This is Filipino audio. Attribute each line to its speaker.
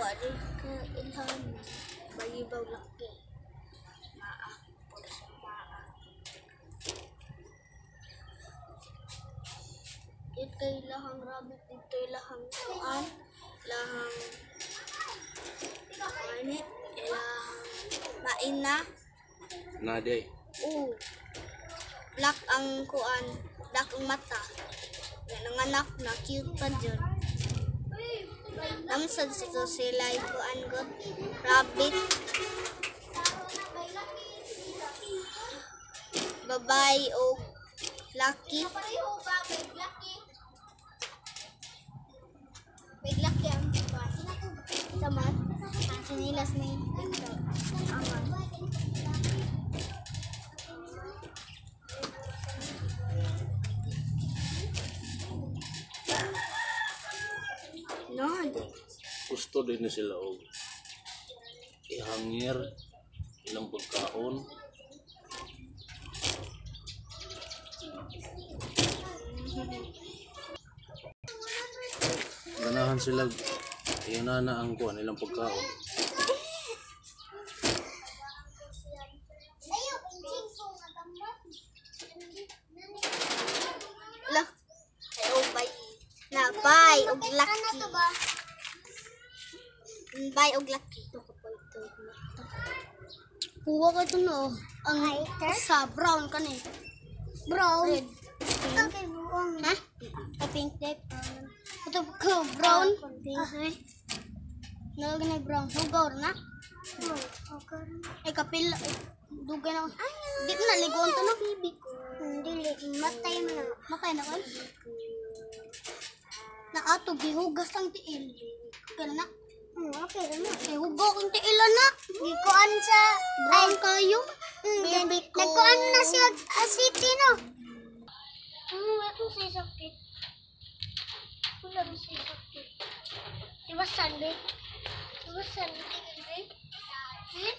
Speaker 1: Wa wa rin ka ilhan. Bayi baw laki. Maa pag sa maa. Ito ilahang rabbit, ito ilahang kuan, ilahang ano, ilahang maina.
Speaker 2: Naday.
Speaker 1: Oo. Black ang kuan, black ang mata. Yan ang anak na cute pa dyan. Namsad sa sila yung kuan got rabbit. Babae o laki. May laki ang. Samat. Sinilas na yun. Aman. Hindi.
Speaker 2: Gusto din na sila og ihangir ilang pagkaon. Ganahan sila na ang kuan ilang pagkaon.
Speaker 1: La. Ay, o bay. Na, bay, og laki. Bay, og laki. Kuha ka ito no. Ang sa brown ka ni. Brown. Red. Pink. Ha? Ka pink dip. Ito ko brown. Pink. Nalagay na brown. Hugaw na. Ay kapil. Dugay na. Di na ligon to ko. Dili. Matay mo na. Matay na ko. Na ato gihugas ang tiil. Kaya na. okay na. Ay hugo kong tiil na. Gikuan sa brown kayo. Baby ko. Nagkuan na siya asiti no. Ano ito sa sakit? Wala ba sa sakit? Diba sandi? Diba sandi? Hmm?